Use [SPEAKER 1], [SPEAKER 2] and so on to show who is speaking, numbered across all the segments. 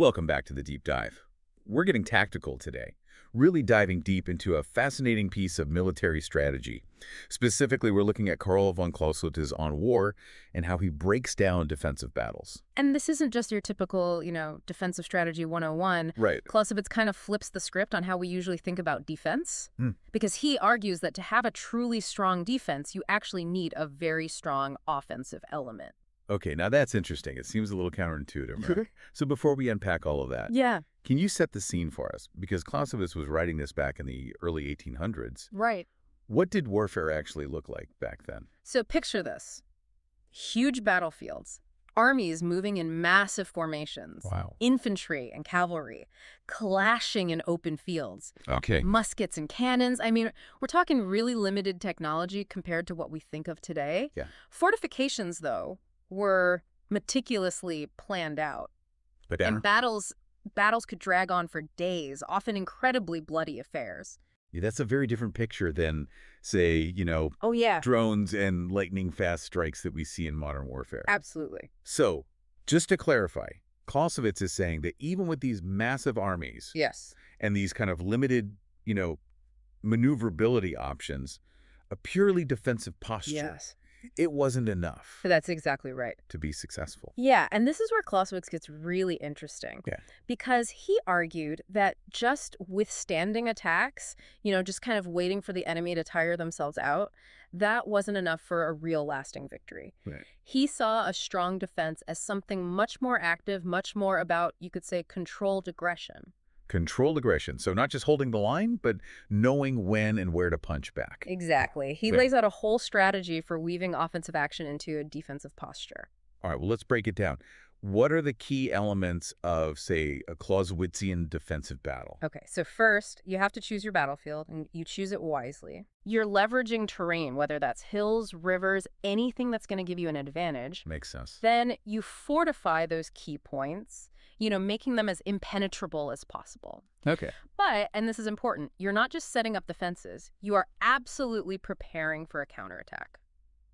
[SPEAKER 1] Welcome back to the Deep Dive. We're getting tactical today, really diving deep into a fascinating piece of military strategy. Specifically, we're looking at Carl von Clausewitz on war and how he breaks down defensive battles.
[SPEAKER 2] And this isn't just your typical, you know, defensive strategy 101.
[SPEAKER 1] Right.
[SPEAKER 2] Clausewitz kind of flips the script on how we usually think about defense.
[SPEAKER 1] Hmm.
[SPEAKER 2] Because he argues that to have a truly strong defense, you actually need a very strong offensive element.
[SPEAKER 1] Okay, now that's interesting. It seems a little counterintuitive, right? so before we unpack all of that,
[SPEAKER 2] Yeah.
[SPEAKER 1] can you set the scene for us? Because Clausewitz was writing this back in the early 1800s.
[SPEAKER 2] Right.
[SPEAKER 1] What did warfare actually look like back then?
[SPEAKER 2] So picture this. Huge battlefields, armies moving in massive formations,
[SPEAKER 1] Wow.
[SPEAKER 2] infantry and cavalry, clashing in open fields,
[SPEAKER 1] Okay.
[SPEAKER 2] muskets and cannons. I mean, we're talking really limited technology compared to what we think of today.
[SPEAKER 1] Yeah.
[SPEAKER 2] Fortifications, though, were meticulously planned out.
[SPEAKER 1] But
[SPEAKER 2] And battles battles could drag on for days, often incredibly bloody affairs.
[SPEAKER 1] Yeah, that's a very different picture than, say, you know,
[SPEAKER 2] Oh yeah.
[SPEAKER 1] drones and lightning-fast strikes that we see in modern warfare.
[SPEAKER 2] Absolutely.
[SPEAKER 1] So, just to clarify, Clausewitz is saying that even with these massive armies
[SPEAKER 2] Yes.
[SPEAKER 1] and these kind of limited, you know, maneuverability options, a purely defensive posture, it wasn't enough
[SPEAKER 2] That's exactly right.
[SPEAKER 1] to be successful.
[SPEAKER 2] Yeah, and this is where Clausewitz gets really interesting.
[SPEAKER 1] Yeah.
[SPEAKER 2] Because he argued that just withstanding attacks, you know, just kind of waiting for the enemy to tire themselves out, that wasn't enough for a real lasting victory.
[SPEAKER 1] Right.
[SPEAKER 2] He saw a strong defense as something much more active, much more about, you could say, controlled aggression.
[SPEAKER 1] Controlled aggression. So not just holding the line, but knowing when and where to punch back.
[SPEAKER 2] Exactly. He lays out a whole strategy for weaving offensive action into a defensive posture.
[SPEAKER 1] All right, well, let's break it down. What are the key elements of, say, a Clausewitzian defensive battle?
[SPEAKER 2] Okay, so first, you have to choose your battlefield, and you choose it wisely. You're leveraging terrain, whether that's hills, rivers, anything that's going to give you an advantage.
[SPEAKER 1] Makes sense.
[SPEAKER 2] Then you fortify those key points, you know, making them as impenetrable as possible.
[SPEAKER 1] Okay.
[SPEAKER 2] But, and this is important, you're not just setting up the fences. you are absolutely preparing for a counterattack.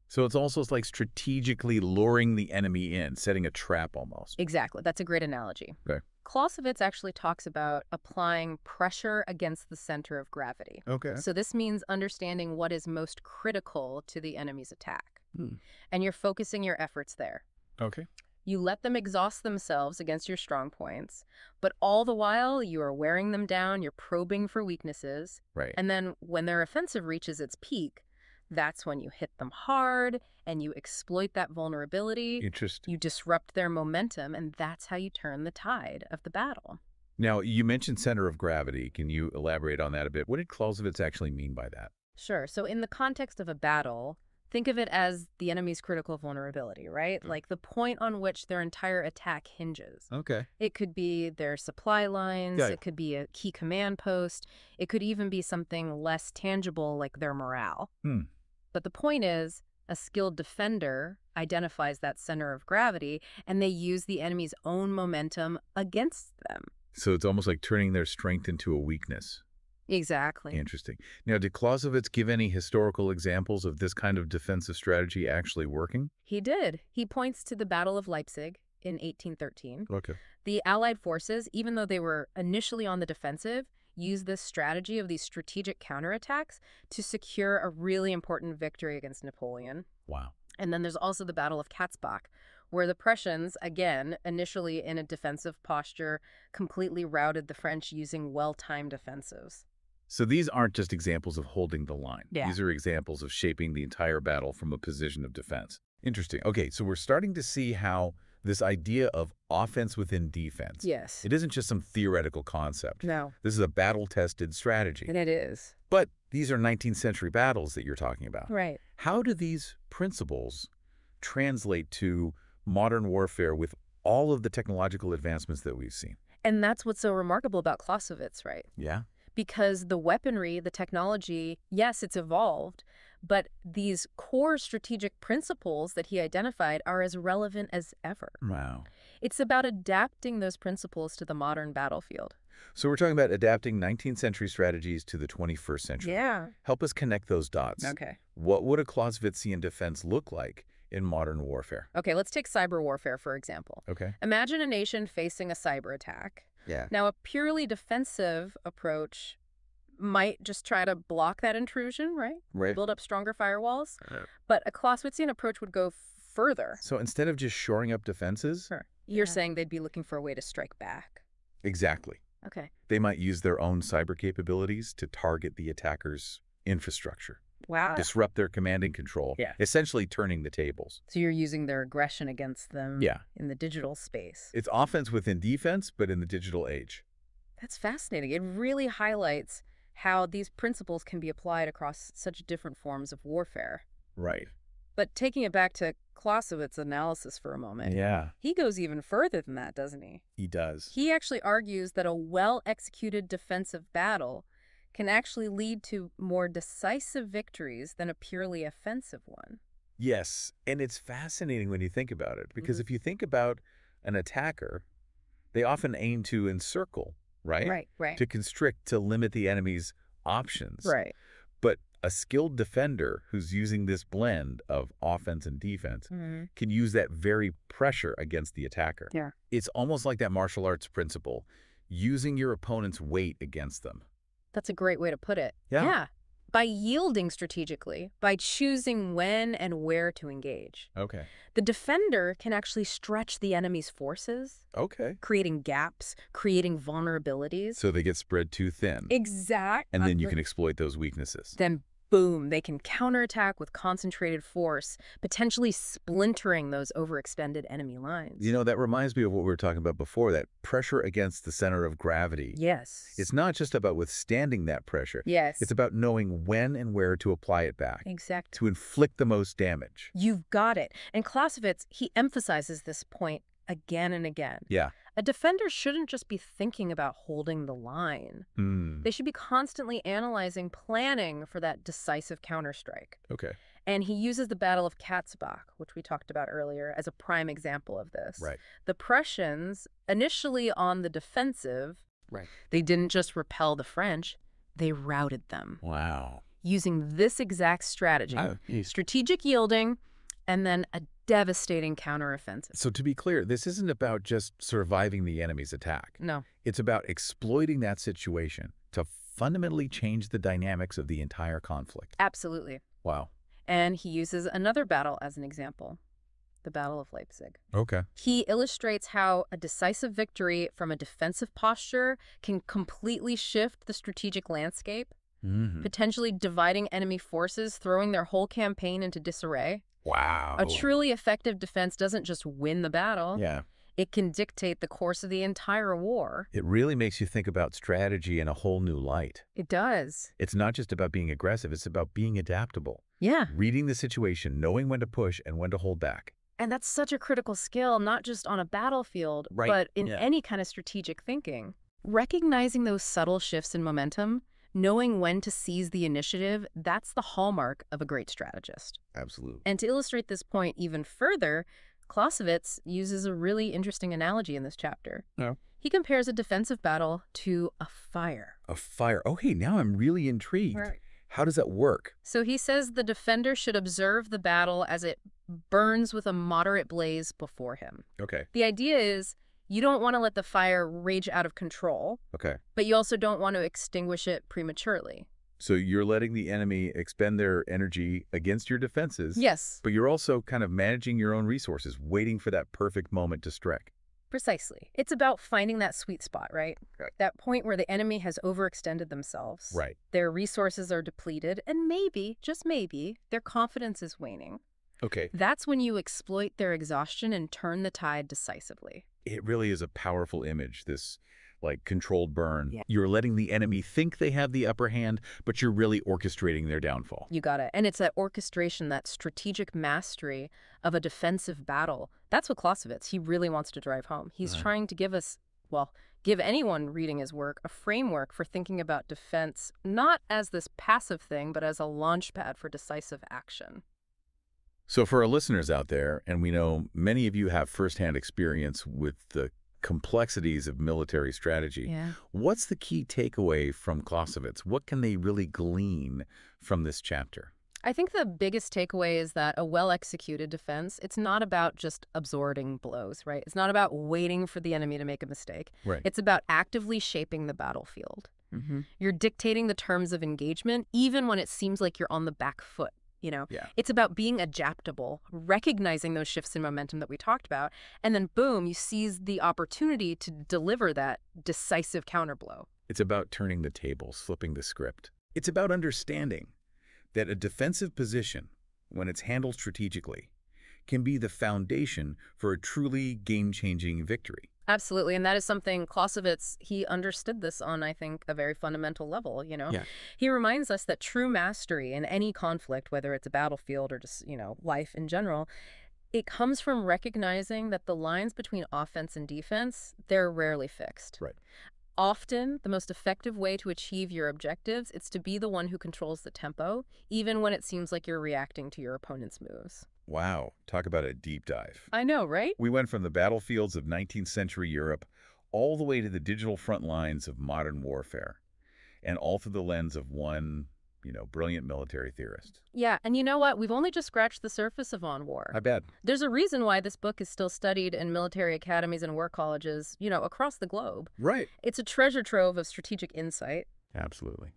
[SPEAKER 1] So it's also like strategically luring the enemy in, setting a trap almost.
[SPEAKER 2] Exactly. That's a great analogy.
[SPEAKER 1] Okay.
[SPEAKER 2] Clausewitz actually talks about applying pressure against the center of gravity.
[SPEAKER 1] Okay.
[SPEAKER 2] So this means understanding what is most critical to the enemy's attack.
[SPEAKER 1] Hmm.
[SPEAKER 2] And you're focusing your efforts there.
[SPEAKER 1] Okay.
[SPEAKER 2] You let them exhaust themselves against your strong points, but all the while you are wearing them down, you're probing for weaknesses,
[SPEAKER 1] Right.
[SPEAKER 2] and then when their offensive reaches its peak, that's when you hit them hard and you exploit that vulnerability.
[SPEAKER 1] Interesting.
[SPEAKER 2] You disrupt their momentum, and that's how you turn the tide of the battle.
[SPEAKER 1] Now, you mentioned center of gravity. Can you elaborate on that a bit? What did Clausewitz actually mean by that?
[SPEAKER 2] Sure. So, in the context of a battle, think of it as the enemy's critical vulnerability, right?
[SPEAKER 1] Mm.
[SPEAKER 2] Like the point on which their entire attack hinges.
[SPEAKER 1] Okay.
[SPEAKER 2] It could be their supply lines,
[SPEAKER 1] Yeah.
[SPEAKER 2] it could be a key command post, it could even be something less tangible like their morale.
[SPEAKER 1] Hmm.
[SPEAKER 2] But the point is, a skilled defender identifies that center of gravity and they use the enemy's own momentum against them.
[SPEAKER 1] So it's almost like turning their strength into a weakness.
[SPEAKER 2] Exactly.
[SPEAKER 1] Interesting. Now, did Clausewitz give any historical examples of this kind of defensive strategy actually working?
[SPEAKER 2] He did. He points to the Battle of Leipzig in 1813.
[SPEAKER 1] Okay.
[SPEAKER 2] The Allied forces, even though they were initially on the defensive, used this strategy of these strategic counterattacks to secure a really important victory against Napoleon.
[SPEAKER 1] Wow.
[SPEAKER 2] And then there's also the Battle of Katzbach, where the Prussians, again, initially in a defensive posture, completely routed the French using well-timed offensives.
[SPEAKER 1] So these aren't just examples of holding the line.
[SPEAKER 2] Yeah.
[SPEAKER 1] These are examples of shaping the entire battle from a position of defense. Interesting. Okay, so we're starting to see how this idea of offense within defense,
[SPEAKER 2] Yes.
[SPEAKER 1] it isn't just some theoretical concept.
[SPEAKER 2] No.
[SPEAKER 1] This is a battle-tested strategy.
[SPEAKER 2] And it is.
[SPEAKER 1] But these are 19th century battles that you're talking about.
[SPEAKER 2] Right.
[SPEAKER 1] How do these principles translate to modern warfare with all of the technological advancements that we've seen?
[SPEAKER 2] And that's what's so remarkable about Clausewitz, right?
[SPEAKER 1] Yeah.
[SPEAKER 2] Because the weaponry, the technology, yes, it's evolved, but these core strategic principles that he identified are as relevant as ever.
[SPEAKER 1] Wow.
[SPEAKER 2] It's about adapting those principles to the modern battlefield.
[SPEAKER 1] So we're talking about adapting 19th century strategies to the 21st century.
[SPEAKER 2] Yeah.
[SPEAKER 1] Help us connect those dots.
[SPEAKER 2] Okay.
[SPEAKER 1] What would a Clausewitzian defense look like in modern warfare.
[SPEAKER 2] Okay, let's take cyber warfare, for example.
[SPEAKER 1] Okay.
[SPEAKER 2] Imagine a nation facing a cyber attack.
[SPEAKER 1] Yeah.
[SPEAKER 2] Now, a purely defensive approach might just try to block that intrusion, right?
[SPEAKER 1] Right.
[SPEAKER 2] Build up stronger firewalls.
[SPEAKER 1] Uh.
[SPEAKER 2] But a Clausewitzian approach would go further.
[SPEAKER 1] So instead of just shoring up defenses,
[SPEAKER 2] You're
[SPEAKER 3] Yeah.
[SPEAKER 2] saying they'd be looking for a way to strike back.
[SPEAKER 1] exactly.
[SPEAKER 2] Okay.
[SPEAKER 1] They might use their own cyber capabilities to target the attacker's infrastructure,
[SPEAKER 2] Wow.
[SPEAKER 1] disrupt their command and control,
[SPEAKER 3] Yeah.
[SPEAKER 1] essentially turning the tables.
[SPEAKER 2] So you're using their aggression against them
[SPEAKER 1] Yeah.
[SPEAKER 2] in the digital space.
[SPEAKER 1] It's offense within defense, but in the digital age.
[SPEAKER 2] That's fascinating. It really highlights how these principles can be applied across such different forms of warfare.
[SPEAKER 1] Right.
[SPEAKER 2] But taking it back to Clausewitz's analysis for a moment,
[SPEAKER 1] Yeah,
[SPEAKER 2] he goes even further than that, doesn't he?
[SPEAKER 1] he does.
[SPEAKER 2] He actually argues that a well-executed defensive battle can actually lead to more decisive victories than a purely offensive one.
[SPEAKER 1] Yes, and it's fascinating when you think about it, because
[SPEAKER 2] Mhm.
[SPEAKER 1] if you think about an attacker, they often aim to encircle, right?
[SPEAKER 2] Right, right.
[SPEAKER 1] To constrict, to limit the enemy's options.
[SPEAKER 2] Right.
[SPEAKER 1] But a skilled defender who's using this blend of offense and defense
[SPEAKER 2] hmm
[SPEAKER 1] can use that very pressure against the attacker.
[SPEAKER 2] Yeah.
[SPEAKER 1] It's almost like that martial arts principle, using your opponent's weight against them.
[SPEAKER 2] That's a great way to put it.
[SPEAKER 1] Yeah.
[SPEAKER 2] By yielding strategically, by choosing when and where to engage,
[SPEAKER 1] Okay.
[SPEAKER 2] the defender can actually stretch the enemy's forces,
[SPEAKER 1] Okay.
[SPEAKER 2] creating gaps, creating vulnerabilities.
[SPEAKER 1] So they get spread too thin,
[SPEAKER 2] Exactly.
[SPEAKER 1] and then you uh, can exploit those weaknesses.
[SPEAKER 2] Then boom, they can counterattack with concentrated force, potentially splintering those overextended enemy lines.
[SPEAKER 1] You know, that reminds me of what we were talking about before, that pressure against the center of gravity.
[SPEAKER 2] Yes.
[SPEAKER 1] It's not just about withstanding that pressure.
[SPEAKER 2] Yes.
[SPEAKER 1] It's about knowing when and where to apply it back
[SPEAKER 2] exact.
[SPEAKER 1] to inflict the most damage.
[SPEAKER 2] You've got it. And Clausewitz, he emphasizes this point again and again.
[SPEAKER 1] Yeah.
[SPEAKER 2] A defender shouldn't just be thinking about holding the line.
[SPEAKER 1] Hmm.
[SPEAKER 2] They should be constantly analyzing, planning for that decisive counterstrike.
[SPEAKER 1] Okay.
[SPEAKER 2] And he uses the Battle of Katzbach, which we talked about earlier, as a prime example of this.
[SPEAKER 1] Right.
[SPEAKER 2] The Prussians, initially on the defensive,
[SPEAKER 3] Right.
[SPEAKER 2] they didn't just repel the French, they routed them
[SPEAKER 1] Wow.
[SPEAKER 2] using this exact strategy
[SPEAKER 3] Oh,
[SPEAKER 2] strategic yielding and then a devastating counteroffensive.
[SPEAKER 1] So to be clear, this isn't about just surviving the enemy's attack.
[SPEAKER 2] No.
[SPEAKER 1] It's about exploiting that situation to fundamentally change the dynamics of the entire conflict.
[SPEAKER 2] Absolutely.
[SPEAKER 1] Wow.
[SPEAKER 2] And he uses another battle as an example the Battle of Leipzig.
[SPEAKER 1] Okay.
[SPEAKER 2] He illustrates how a decisive victory from a defensive posture can completely shift the strategic landscape,
[SPEAKER 1] Mm-hmm.
[SPEAKER 2] potentially dividing enemy forces, throwing their whole campaign into disarray.
[SPEAKER 1] Wow.
[SPEAKER 2] A truly effective defense doesn't just win the battle,
[SPEAKER 1] Yeah.
[SPEAKER 2] it can dictate the course of the entire war.
[SPEAKER 1] It really makes you think about strategy in a whole new light.
[SPEAKER 2] It does.
[SPEAKER 1] It's not just about being aggressive, it's about being adaptable.
[SPEAKER 2] Yeah.
[SPEAKER 1] Reading the situation, knowing when to push and when to hold back.
[SPEAKER 2] And that's such a critical skill, not just on a battlefield,
[SPEAKER 3] Right,
[SPEAKER 2] but in
[SPEAKER 3] yeah.
[SPEAKER 2] any kind of strategic thinking. Recognizing those subtle shifts in momentum, knowing when to seize the initiative, that's the hallmark of a great strategist.
[SPEAKER 1] Absolutely.
[SPEAKER 2] And to illustrate this point even further, Clausewitz uses a really interesting analogy in this chapter.
[SPEAKER 3] Oh.
[SPEAKER 2] He compares a defensive battle to a fire.
[SPEAKER 1] A fire. Oh, hey, now I'm really intrigued. Right. How does that work?
[SPEAKER 2] So he says the defender should observe the battle as it burns with a moderate blaze before him.
[SPEAKER 1] Okay.
[SPEAKER 2] The idea is you don't want to let the fire rage out of control,
[SPEAKER 1] Okay.
[SPEAKER 2] but you also don't want to extinguish it prematurely.
[SPEAKER 1] So you're letting the enemy expend their energy against your defenses.
[SPEAKER 2] Yes,
[SPEAKER 1] But you're also kind of managing your own resources, waiting for that perfect moment to strike.
[SPEAKER 2] precisely. It's about finding that sweet spot, right?
[SPEAKER 1] Right.
[SPEAKER 2] That point where the enemy has overextended themselves.
[SPEAKER 1] Right.
[SPEAKER 2] Their resources are depleted, and maybe, just maybe, their confidence is waning.
[SPEAKER 1] Okay.
[SPEAKER 2] That's when you exploit their exhaustion and turn the tide decisively.
[SPEAKER 1] It really is a powerful image, this like controlled burn.
[SPEAKER 2] Yeah.
[SPEAKER 1] You're letting the enemy think they have the upper hand, but you're really orchestrating their downfall.
[SPEAKER 2] You got it. And it's that orchestration, that strategic mastery of a defensive battle. That's what Clausewitz, he really wants to drive home. He's
[SPEAKER 1] Right.
[SPEAKER 2] trying to give us, well, give anyone reading his work a framework for thinking about defense, not as this passive thing, but as a launch pad for decisive action.
[SPEAKER 1] So for our listeners out there, and we know many of you have firsthand experience with the complexities of military strategy,
[SPEAKER 2] Yeah.
[SPEAKER 1] what's the key takeaway from Clausewitz? What can they really glean from this chapter?
[SPEAKER 2] I think the biggest takeaway is that a well-executed defense, it's not about just absorbing blows, right? It's not about waiting for the enemy to make a mistake.
[SPEAKER 1] Right.
[SPEAKER 2] It's about actively shaping the battlefield.
[SPEAKER 1] mm-hmm.
[SPEAKER 2] You're dictating the terms of engagement even when it seems like you're on the back foot, you know?
[SPEAKER 1] Yeah.
[SPEAKER 2] It's about being adaptable, recognizing those shifts in momentum that we talked about, and then boom, you seize the opportunity to deliver that decisive counterblow.
[SPEAKER 1] It's about turning the tables, flipping the script. It's about understanding that a defensive position, when it's handled strategically, can be the foundation for a truly game-changing victory.
[SPEAKER 2] Absolutely, and that is something Clausewitz, he understood this on, I think, a very fundamental level, you know?
[SPEAKER 1] Yeah.
[SPEAKER 2] He reminds us that true mastery in any conflict, whether it's a battlefield or just, you know, life in general, it comes from recognizing that the lines between offense and defense, they're rarely fixed.
[SPEAKER 1] Right.
[SPEAKER 2] Often, the most effective way to achieve your objectives is to be the one who controls the tempo, even when it seems like you're reacting to your opponent's moves.
[SPEAKER 1] Wow, talk about a deep dive.
[SPEAKER 2] I know, right?
[SPEAKER 1] We went from the battlefields of 19th century Europe all the way to the digital front lines of modern warfare, and all through the lens of one, you know, brilliant military theorist.
[SPEAKER 2] Yeah, and you know what? We've only just scratched the surface of on war.
[SPEAKER 1] I bet.
[SPEAKER 2] There's a reason why this book is still studied in military academies and war colleges, you know, across the globe.
[SPEAKER 1] Right.
[SPEAKER 2] It's a treasure trove of strategic insight.
[SPEAKER 1] Absolutely.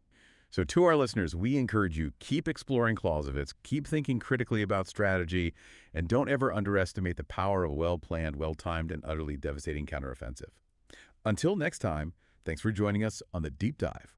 [SPEAKER 1] So to our listeners, we encourage you, keep exploring Clausewitz, keep thinking critically about strategy, and don't ever underestimate the power of a well-planned, well-timed, and utterly devastating counteroffensive. Until next time, thanks for joining us on The Deep Dive.